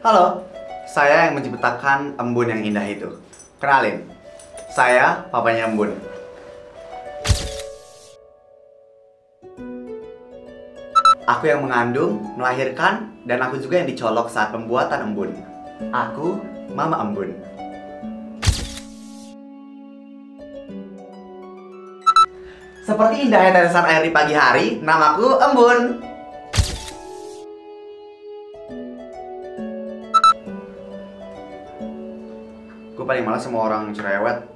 Halo, saya yang menciptakan embun yang indah itu. Kenalin, saya papanya embun. Aku yang mengandung, melahirkan, dan aku juga yang dicolok saat pembuatan embun. Aku, Mama Embun. Seperti indahnya tetesan air di pagi hari, namaku Embun. Paling malas sama orang cerewet.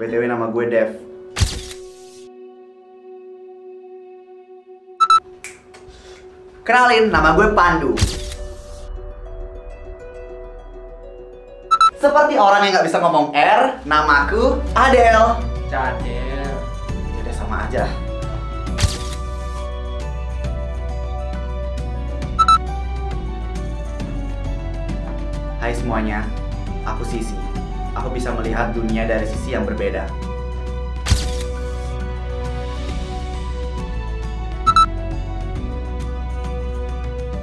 BTW nama gue Dev. Kenalin, nama gue Pandu. Seperti orang yang nggak bisa ngomong R, namaku Adele. Cadel. Udah sama aja. Hai semuanya, aku Sisi. Aku bisa melihat dunia dari sisi yang berbeda.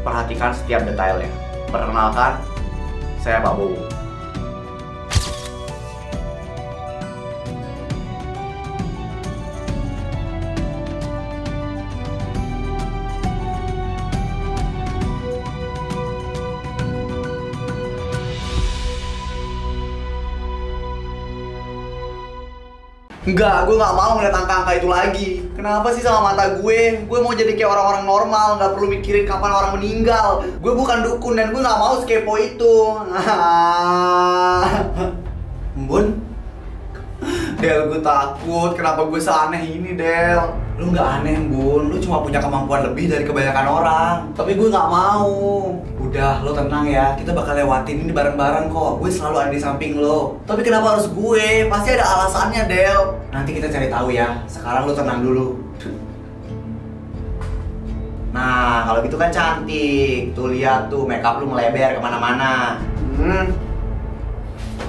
Perhatikan setiap detailnya. Perkenalkan, saya Pak Bowo. Enggak, gue nggak mau ngeliat angka-angka itu lagi. Kenapa sih sama mata gue? Gue mau jadi kayak orang-orang normal, nggak perlu mikirin kapan orang meninggal. Gue bukan dukun dan gue nggak mau skepo itu. Embun? Del, gue takut. Kenapa gue seaneh ini, Del? Lu nggak aneh, Bun. Lu cuma punya kemampuan lebih dari kebanyakan orang. Tapi gue nggak mau. Udah, lo tenang ya. Kita bakal lewatin ini bareng-bareng kok. Gue selalu ada di samping lo. Tapi kenapa harus gue? Pasti ada alasannya, Del. Nanti kita cari tahu ya. Sekarang lo tenang dulu. Nah, kalau gitu kan cantik. Tuh lihat tuh, makeup lu melebar ke mana-mana. Hmm.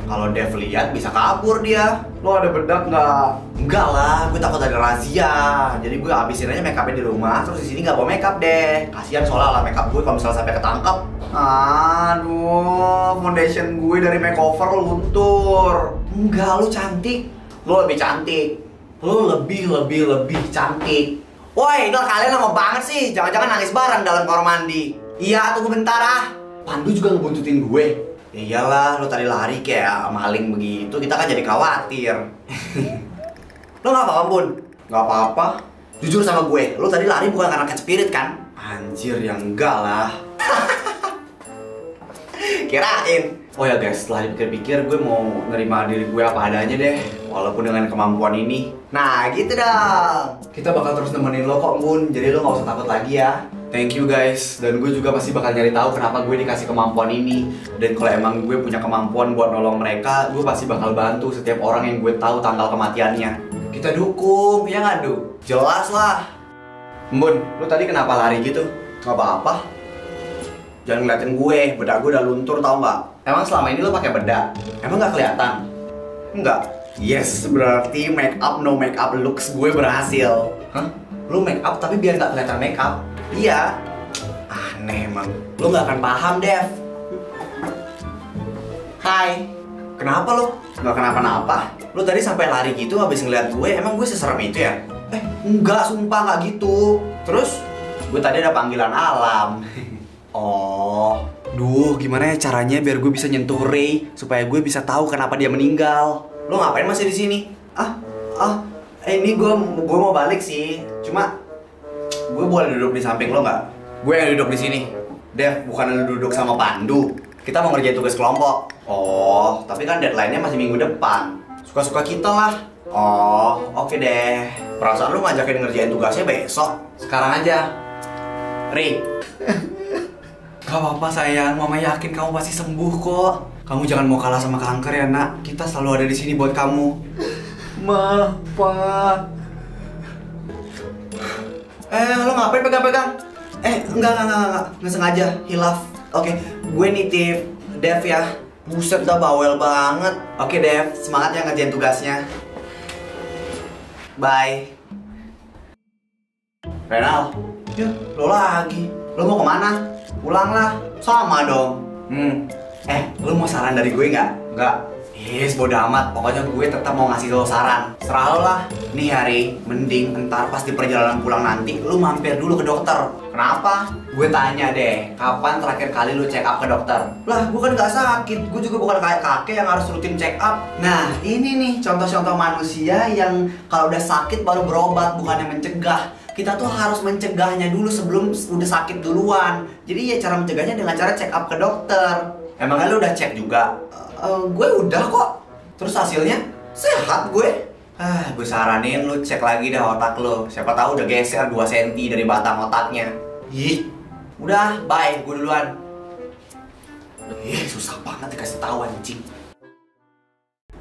Kalau Dev lihat bisa kabur dia. Lo ada bedak nggak? Enggak lah, gue takut ada razia. Jadi gue habisin aja makeupnya di rumah, terus di sini nggak bawa makeup deh. Kasihan soalnya lah makeup gue kalau misalnya sampai ketangkep. Aduh, foundation gue dari makeover luntur. Enggak, lo cantik. Lo lebih cantik. Lo lebih lebih lebih cantik. Woi, Dol, kalian lama banget sih. Jangan-jangan nangis bareng dalam kamar mandi. Iya, tunggu bentar ah. Pandu juga ngebuntutin gue. Ya iyalah, lo tadi lari kayak maling begitu, kita kan jadi khawatir. lo nggak apa-apa, Bun? Nggak apa-apa. Jujur sama gue, lo tadi lari bukan karena cat spirit kan? Anjir, yang enggak lah. Kirain. Oh ya guys, setelah dipikir-pikir gue mau nerima diri gue apa adanya deh Walaupun dengan kemampuan ini Nah gitu dong Kita bakal terus nemenin lo kok Bun Jadi lo gak usah takut lagi ya Thank you guys Dan gue juga pasti bakal nyari tahu kenapa gue dikasih kemampuan ini Dan kalau emang gue punya kemampuan buat nolong mereka Gue pasti bakal bantu setiap orang yang gue tahu tanggal kematiannya Kita dukung, ya nggak Du? Jelas lah Bun, lu tadi kenapa lari gitu? Gak apa-apa Jangan ngeliatin gue, bedak gue udah luntur tau nggak? Emang selama ini lo pakai bedak? Emang nggak kelihatan? Enggak. Yes, berarti make up no make up looks gue berhasil. Hah? Lo make up tapi biar nggak kelihatan make up? Iya. Aneh emang. Lo nggak akan paham, Dev. Hai. Kenapa lo? Nggak kenapa-napa. Lo tadi sampai lari gitu habis ngeliat gue, emang gue seserem itu ya? Eh, enggak, sumpah nggak gitu. Terus, gue tadi ada panggilan alam. Oh, duh, gimana ya caranya biar gue bisa nyentuh Ray supaya gue bisa tahu kenapa dia meninggal? Lo ngapain masih di sini? Ah, ah, eh, ini gue gue mau balik sih. Cuma gue boleh duduk di samping lo nggak? Gue yang duduk di sini. Dev, bukan lo duduk sama Pandu. Kita mau ngerjain tugas kelompok. Oh, tapi kan deadline-nya masih minggu depan. Suka-suka kita lah. Oh, oke deh. Perasaan lu ngajakin ngerjain tugasnya besok. Sekarang aja. Ray. Gak apa-apa sayang, mama yakin kamu pasti sembuh kok. Kamu jangan mau kalah sama kanker ya nak. Kita selalu ada di sini buat kamu. Ma, pa. Eh, lo ngapain pegang-pegang? Eh, enggak, enggak, enggak, enggak, enggak sengaja, hilaf. Oke, gue nitip Dev ya. Buset dah bawel banget. Oke Dev, semangat ya ngerjain tugasnya. Bye. Renal, ya lo lagi. Lo mau ke mana? Pulanglah. Sama dong. Hmm. Eh, lu mau saran dari gue nggak? Nggak. Yes, bodo amat. Pokoknya gue tetap mau ngasih lo saran. Serah lo lah. Nih hari, mending ntar pas di perjalanan pulang nanti, lu mampir dulu ke dokter. Kenapa? Gue tanya deh, kapan terakhir kali lu check up ke dokter? Lah, gue kan gak sakit. Gue juga bukan kayak kakek yang harus rutin check up. Nah, ini nih contoh-contoh manusia yang kalau udah sakit baru berobat, bukannya mencegah kita tuh harus mencegahnya dulu sebelum udah sakit duluan. Jadi ya cara mencegahnya dengan cara check up ke dokter. Emangnya lu udah cek juga? "Eh, gue udah kok. Terus hasilnya sehat gue. Ah, gue saranin lu cek lagi dah otak lu. Siapa tahu udah geser 2 cm dari batang otaknya. Ih, udah, bye, gue duluan. Ih, susah banget dikasih tahu anjing.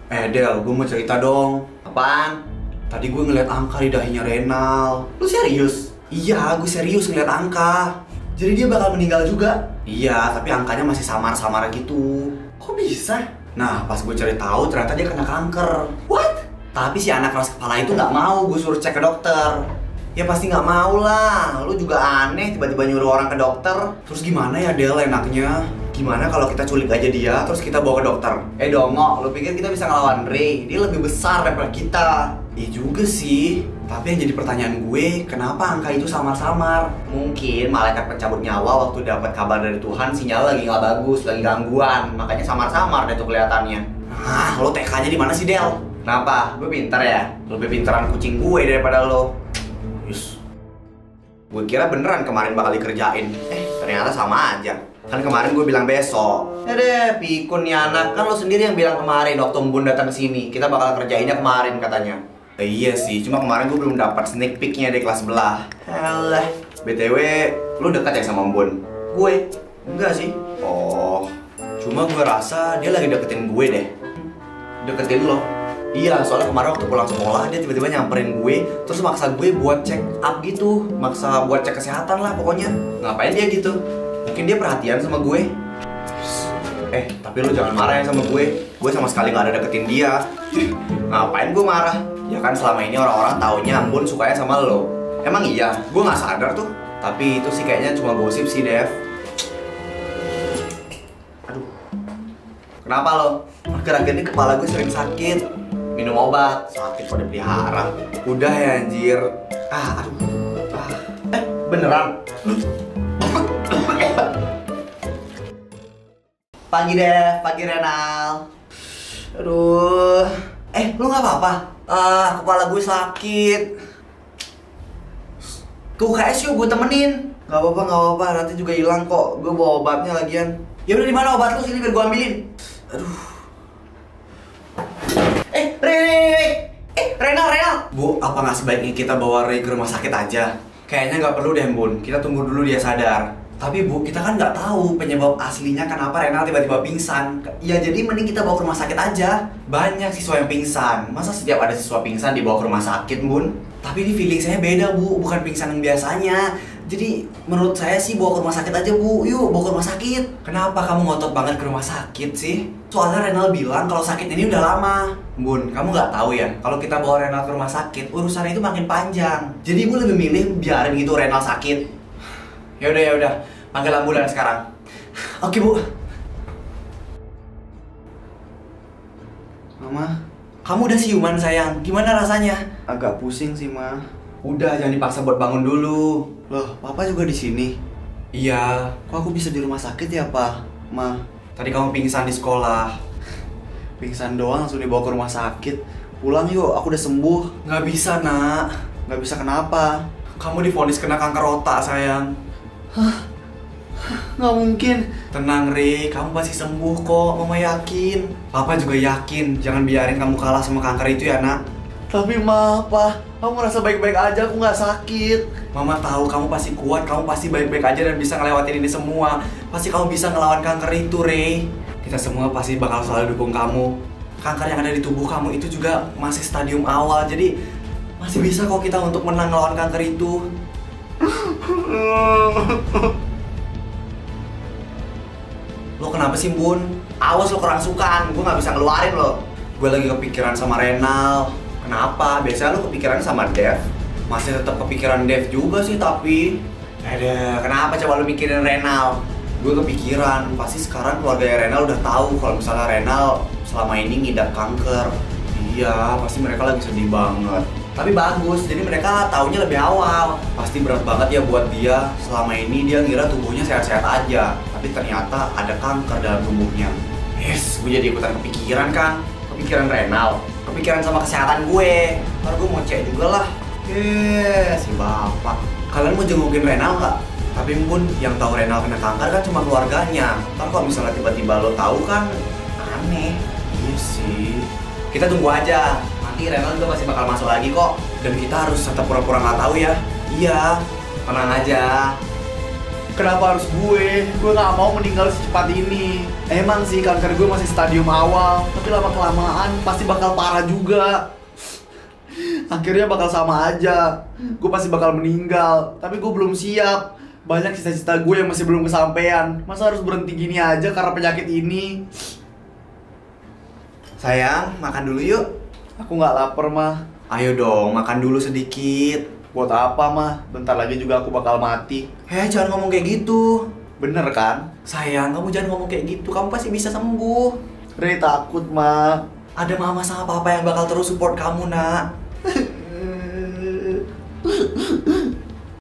Eh Del, gue mau cerita dong Apaan? Tadi gue ngeliat angka di dahinya Renal Lu serius? Iya, gue serius ngeliat angka Jadi dia bakal meninggal juga? Iya, tapi angkanya masih samar-samar gitu Kok bisa? Nah, pas gue cari tahu ternyata dia kena kanker What? Tapi si anak keras kepala itu nggak mau gue suruh cek ke dokter Ya pasti nggak mau lah, lu juga aneh tiba-tiba nyuruh orang ke dokter Terus gimana ya Del enaknya? Gimana kalau kita culik aja dia, terus kita bawa ke dokter? Eh dongo, lu pikir kita bisa ngelawan Ray? Dia lebih besar daripada kita Iya juga sih Tapi yang jadi pertanyaan gue, kenapa angka itu samar-samar? Mungkin malaikat pencabut nyawa waktu dapat kabar dari Tuhan sinyal lagi nggak bagus, lagi gangguan Makanya samar-samar deh tuh kelihatannya Ah, lo TK-nya di mana sih Del? Kenapa? Gue pintar ya? Lebih pintaran kucing gue daripada lo Yus. Gue kira beneran kemarin bakal dikerjain. Eh, ternyata sama aja. Kan kemarin gue bilang besok. Ya deh, pikun nih anak. Kan lo sendiri yang bilang kemarin waktu Bun datang ke sini. Kita bakal kerjainnya kemarin katanya. Eh, iya sih, cuma kemarin gue belum dapat sneak peeknya di kelas sebelah. Alah, BTW, lu dekat ya sama Bun? Gue? Enggak sih. Oh, cuma gue rasa dia lagi deketin gue deh. Deketin lo? Iya, soalnya kemarin waktu pulang sekolah dia tiba-tiba nyamperin gue Terus maksa gue buat check up gitu Maksa buat cek kesehatan lah pokoknya Ngapain dia gitu? Mungkin dia perhatian sama gue Eh, tapi lu jangan marah ya sama gue Gue sama sekali gak ada deketin dia Ngapain gue marah? Ya kan selama ini orang-orang taunya Ambon sukanya sama lo. Emang iya? Gue gak sadar tuh. Tapi itu sih kayaknya cuma gosip sih, Dev. Aduh. Kenapa lo? Akhir-akhir kepala gue sering sakit. Minum obat. Sakit pada pelihara. Udah ya anjir. Ah aduh. Ah. eh beneran? Pagi deh pagi Renal. Aduh. Eh lu nggak apa-apa ah kepala gue sakit tuh KS yuk gue temenin nggak apa-apa nggak apa-apa nanti juga hilang kok gue bawa obatnya lagian ya udah di mana obat lu sini biar gue ambilin aduh Eh, Re, Re, Re, eh, Renal, Renal. Bu, apa nggak sebaiknya kita bawa Ray ke rumah sakit aja? Kayaknya nggak perlu deh, Bun. Kita tunggu dulu dia sadar. Tapi Bu, kita kan nggak tahu penyebab aslinya kenapa Renal tiba-tiba pingsan. Ya jadi mending kita bawa ke rumah sakit aja. Banyak siswa yang pingsan. Masa setiap ada siswa pingsan dibawa ke rumah sakit, Bun? Tapi ini feeling saya beda, Bu. Bukan pingsan yang biasanya. Jadi menurut saya sih bawa ke rumah sakit aja, Bu. Yuk, bawa ke rumah sakit. Kenapa kamu ngotot banget ke rumah sakit sih? Soalnya Renal bilang kalau sakit ini udah lama. Bun, kamu nggak tahu ya, kalau kita bawa Renal ke rumah sakit, urusannya itu makin panjang. Jadi ibu lebih milih biarin gitu Renal sakit. Ya udah ya udah, panggil ambulans sekarang. Oke bu. Mama, kamu udah siuman sayang. Gimana rasanya? Agak pusing sih ma. Udah jangan dipaksa buat bangun dulu. Loh, papa juga di sini. Iya. Kok aku bisa di rumah sakit ya, Pak? Ma, tadi kamu pingsan di sekolah. Pingsan doang langsung dibawa ke rumah sakit. Pulang yuk, aku udah sembuh. Nggak bisa, nak. Nggak bisa kenapa? Kamu difonis kena kanker otak, sayang. Hah? Nggak mungkin. Tenang, Ri. Kamu pasti sembuh kok. Mama yakin. Papa juga yakin. Jangan biarin kamu kalah sama kanker itu ya, nak. Tapi ma, apa? Kamu merasa baik-baik aja, aku nggak sakit. Mama tahu kamu pasti kuat, kamu pasti baik-baik aja dan bisa ngelewatin ini semua. Pasti kamu bisa ngelawan kanker itu, Ray. Kita semua pasti bakal selalu dukung kamu. Kanker yang ada di tubuh kamu itu juga masih stadium awal, jadi masih bisa kok kita untuk menang ngelawan kanker itu. Lo kenapa sih, Bun? Awas lo kerangsukan, gue nggak bisa ngeluarin lo. Gue lagi kepikiran sama Renal. Kenapa? Biasanya lo kepikiran sama Dev. Masih tetap kepikiran Dev juga sih, tapi... Ada, kenapa coba lo mikirin Renal? gue kepikiran pasti sekarang keluarga Renal udah tahu kalau misalnya Renal selama ini ngidap kanker iya pasti mereka lagi sedih banget tapi bagus jadi mereka taunya lebih awal. Pasti berat banget ya buat dia. Selama ini dia ngira tubuhnya sehat-sehat aja. Tapi ternyata ada kanker dalam tubuhnya. Yes gue jadi ikutan kepikiran kan kepikiran Renal. Kepikiran sama kesehatan gue. Ntar gue mau cek juga lah. Eh si bapak. Kalian mau jengukin Renal nggak? Tapi pun yang tahu Renal kena kanker kan cuma keluarganya. Kan kalau misalnya tiba-tiba lo tahu kan aneh. Iya sih. Kita tunggu aja nanti Renal juga pasti bakal masuk lagi kok dan kita harus tetap pura-pura nggak tahu ya iya tenang aja Kenapa harus gue? Gue gak mau meninggal secepat ini. Emang sih kanker gue masih stadium awal, tapi lama kelamaan pasti bakal parah juga. Akhirnya bakal sama aja. Gue pasti bakal meninggal, tapi gue belum siap. Banyak cita-cita gue yang masih belum kesampaian. Masa harus berhenti gini aja karena penyakit ini? sayang makan dulu yuk Aku gak lapar mah. ayo dong makan dulu sedikit Buat apa mah? Bentar lagi juga aku bakal mati. heh jangan ngomong kayak gitu Bener kan? sayang kamu jangan ngomong kayak gitu kamu pasti bisa sembuh Re takut mah. ada mama sama papa yang bakal terus support kamu nak